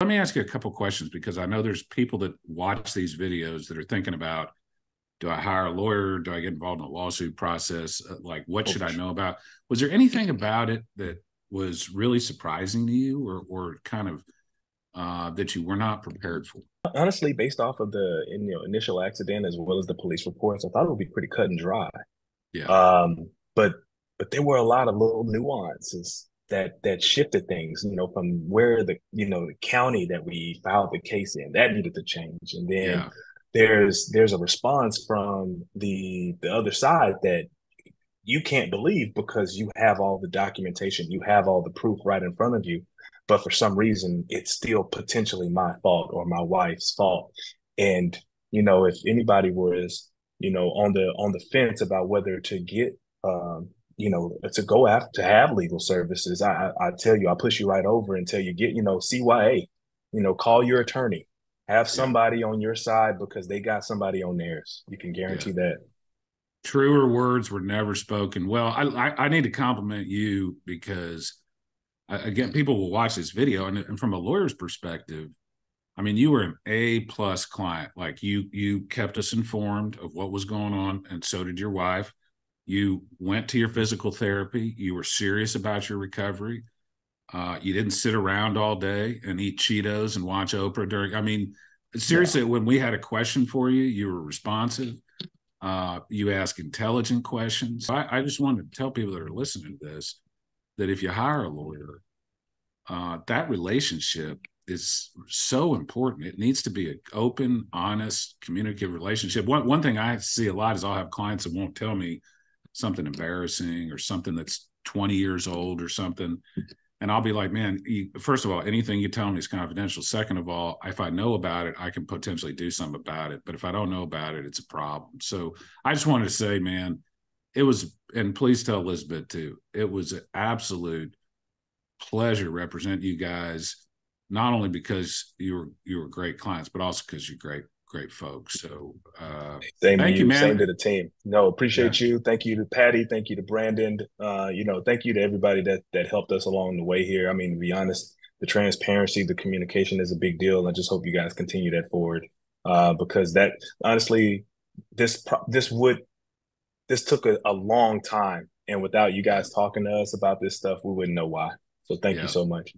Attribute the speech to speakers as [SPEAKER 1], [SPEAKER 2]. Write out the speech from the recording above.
[SPEAKER 1] Let me ask you a couple questions because I know there's people that watch these videos that are thinking about do I hire a lawyer? Do I get involved in a lawsuit process? Uh, like, what oh, should I know about? Was there anything about it that was really surprising to you, or or kind of uh, that you were not prepared for?
[SPEAKER 2] Honestly, based off of the you know initial accident as well as the police reports, I thought it would be pretty cut and dry. Yeah. Um, but but there were a lot of little nuances that that shifted things, you know, from where the you know the county that we filed the case in that needed to change, and then yeah. there's there's a response from the the other side that you can't believe because you have all the documentation, you have all the proof right in front of you, but for some reason it's still potentially my fault or my wife's fault, and you know if anybody was you know on the on the fence about whether to get um, you know, to go after to have legal services, I, I tell you, I'll push you right over until you get, you know, CYA, you know, call your attorney, have somebody on your side because they got somebody on theirs. You can guarantee yeah. that.
[SPEAKER 1] Truer words were never spoken. Well, I, I, I need to compliment you because, again, people will watch this video, and, and from a lawyer's perspective, I mean, you were an A plus client. Like you, you kept us informed of what was going on, and so did your wife you went to your physical therapy. You were serious about your recovery. Uh, you didn't sit around all day and eat cheetos and watch oprah during i mean seriously yeah. when we had a question for you you were responsive. Uh, you ask intelligent questions. I, I, just wanted to tell people that are listening to this that if you hire a lawyer uh, that relationship is so important. It needs to be an open honest communicative relationship. One, one thing i see a lot is i'll have clients that won't tell me something embarrassing or something that's 20 years old or something. And i'll be like man you, first of all anything you tell me is confidential. Second of all if i know about it i can potentially do something about it. But if i don't know about it it's a problem. So i just wanted to say man it was and please tell elizabeth too it was an absolute pleasure represent you guys not only because you were you were great clients but also because you're great great folks. So uh,
[SPEAKER 2] same thank you, you, man. Same to the team. No, appreciate yeah. you. Thank you to Patty. Thank you to Brandon. Uh, you know, thank you to everybody that that helped us along the way here. I mean, to be honest, the transparency, the communication is a big deal. I just hope you guys continue that forward uh, because that honestly, this this would this took a, a long time, and without you guys talking to us about this stuff, we wouldn't know why. So thank yeah. you so much.